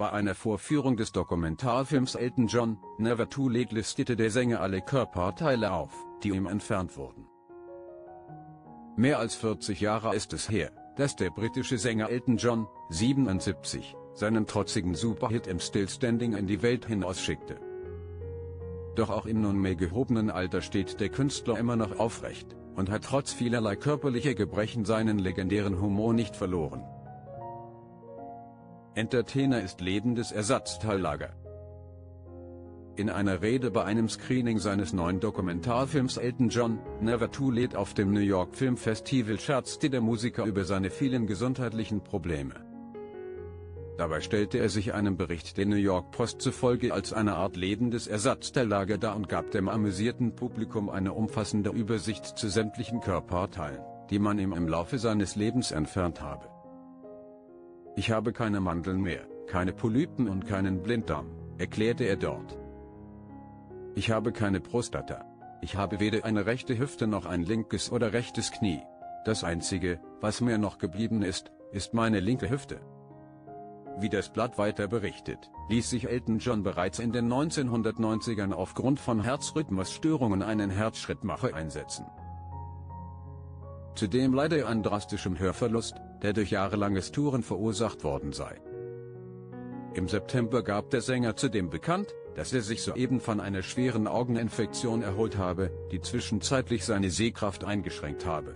Bei einer Vorführung des Dokumentarfilms Elton John, Never Too Late listete der Sänger alle Körperteile auf, die ihm entfernt wurden. Mehr als 40 Jahre ist es her, dass der britische Sänger Elton John, 77, seinen trotzigen Superhit im Still Standing in die Welt hinausschickte. Doch auch im nunmehr gehobenen Alter steht der Künstler immer noch aufrecht und hat trotz vielerlei körperlicher Gebrechen seinen legendären Humor nicht verloren. Entertainer ist lebendes Ersatzteillager. In einer Rede bei einem Screening seines neuen Dokumentarfilms Elton John, Never Too Late auf dem New York Film Festival scherzte der Musiker über seine vielen gesundheitlichen Probleme. Dabei stellte er sich einem Bericht der New York Post zufolge als eine Art lebendes Ersatzteillager dar und gab dem amüsierten Publikum eine umfassende Übersicht zu sämtlichen Körperteilen, die man ihm im Laufe seines Lebens entfernt habe. Ich habe keine Mandeln mehr, keine Polypen und keinen Blinddarm, erklärte er dort. Ich habe keine Prostata. Ich habe weder eine rechte Hüfte noch ein linkes oder rechtes Knie. Das einzige, was mir noch geblieben ist, ist meine linke Hüfte. Wie das Blatt weiter berichtet, ließ sich Elton John bereits in den 1990ern aufgrund von Herzrhythmusstörungen einen Herzschrittmacher einsetzen. Zudem leide er an drastischem Hörverlust, der durch jahrelanges Touren verursacht worden sei. Im September gab der Sänger zudem bekannt, dass er sich soeben von einer schweren Augeninfektion erholt habe, die zwischenzeitlich seine Sehkraft eingeschränkt habe.